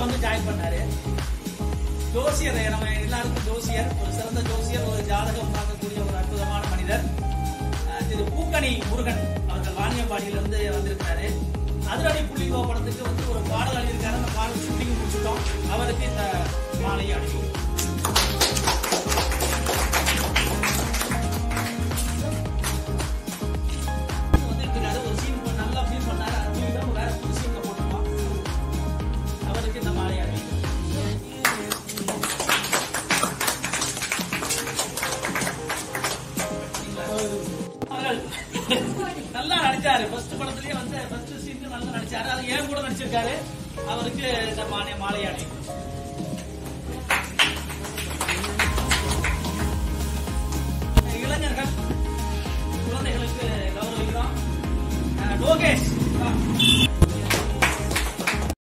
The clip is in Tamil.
இறுதியில வந்து ஜாயின் பண்ணாரு. ஜோசியர் நம்ம எல்லாருக்கும் ஜோசியர் ஒரு சிறந்த ஜோசியர் ஒரு ஜாதகம் பார்க்கக்கூடிய ஒரு அற்புதமான மனிதர். திரு பூக்கணி முருகன் அவர்கள் வாணியம்பாடியிலிருந்து வந்திருக்காரு அதிரடி புள்ளிகோ படத்துக்கு வந்து ஒரு பாடல் அணியிருக்காரு அந்த பாடல் ஷூட்டிங் முடிச்சுட்டோம். அவருக்கு இந்த மாலையை அணிவிக்கும் நல்லா நடிச்சாரு. ஃபர்ஸ்ட் படத்துலயே வந்து ஃபர்ஸ்ட் சீன் நல்லா நடிச்சாரு. அது ஏன் கூட நடிச்சிருக்காரு? அவருக்கு மாலை மாலையாடை இளைஞர்கள் குழந்தைகளுக்கு கௌரவிக்கிறோம். லோகேஷ்